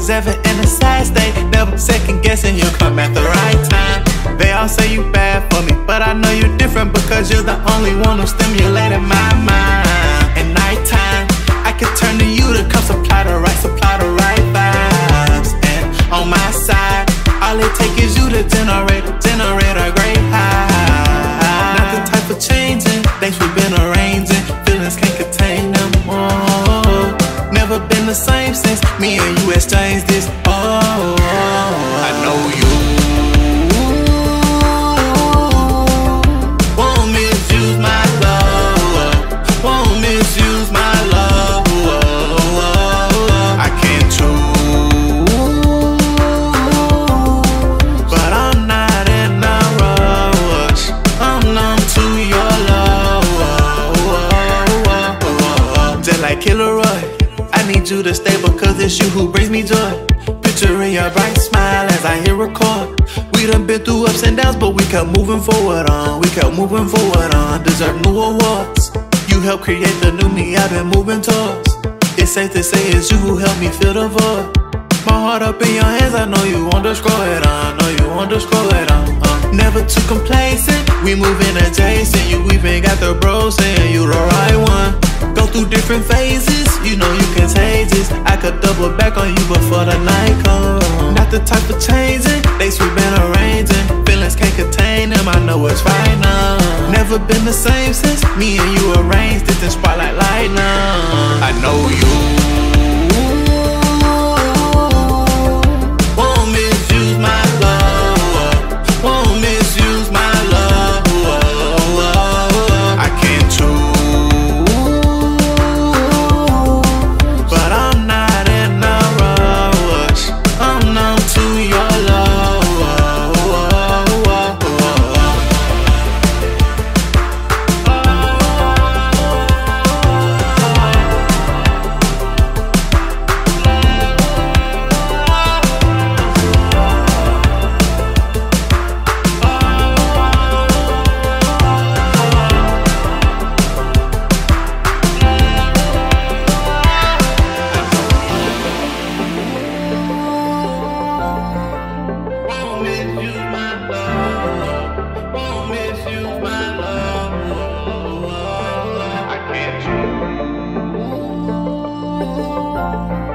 was ever in a sad state. Never second guessing, you'll come at the right time. They all say you bad for me, but I know you're different because you're the only one who stimulated my mind. At nighttime, I could turn to you to come supply the right, supply the right vibes. And on my side, all it take is you to generate, generate a great high. Not the type of changing things we've the same sense. me and you exchanged this. Oh, I know you. Won't misuse my love. Won't misuse my love. I can't choose, but I'm not. I'm numb to your love. Like Killer Roy, I need you to stay because it's you who brings me joy. Picturing your bright smile as I hear a chord. We done been through ups and downs, but we kept moving forward on. We kept moving forward on. Deserve new awards. You helped create the new me I've been moving towards. It's safe to say it's you who helped me fill the void. My heart up in your hands, I know you won't destroy it. I know you won't destroy it. Uh, uh. Never too complacent. We moving adjacent. You even got the bros saying you the right one. Go through different phases. You know you contagious. I could double back on you before the night comes. Not the type of changing. they we've been arranging. Feelings can't contain them. I know it's right now. Never been the same since me and you arranged it. in spotlight light now. I know you. But I'm